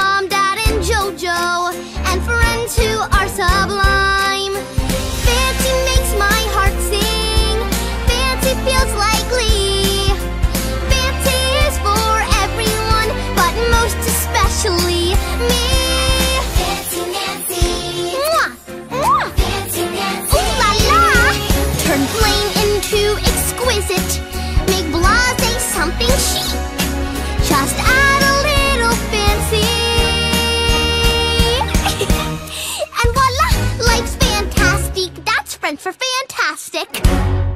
Mom, Dad, and JoJo, and friends who are sublime. Fancy makes my heart sing. Fancy feels like glee. Fancy is for everyone, but most especially me. Fancy Nancy. Mwah. Mwah. Fancy Nancy. Ooh la la. Turn plain into exquisite. Make blase something chic. Just for fantastic.